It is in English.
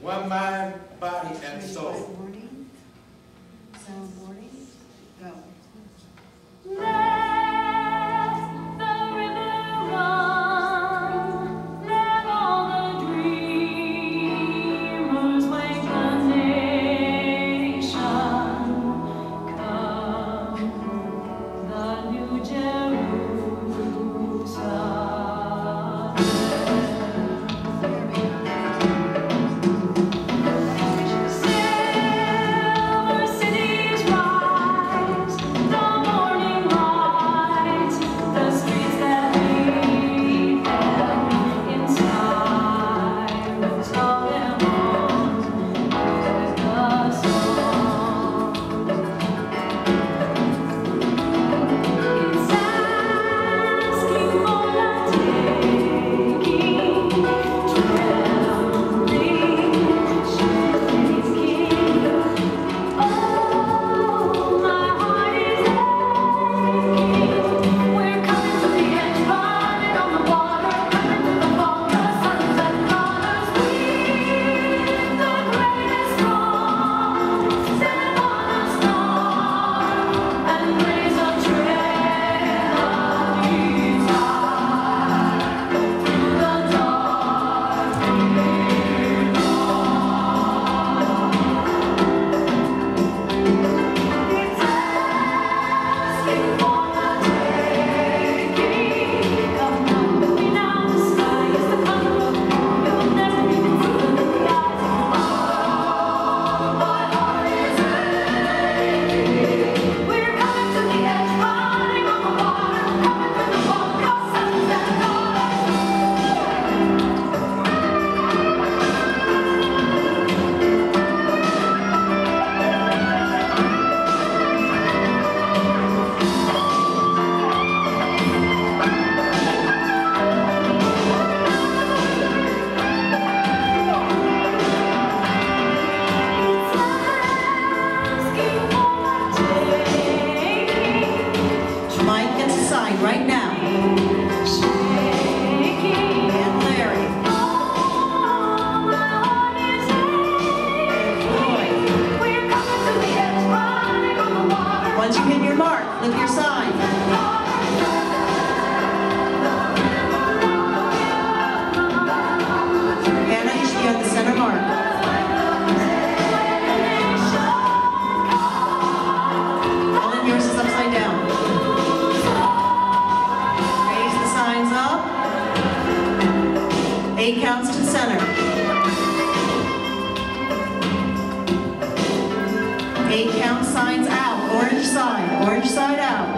One mind, body, and soul. Morning. Sound morning. Once you hit your mark, flip your sign. orange side out.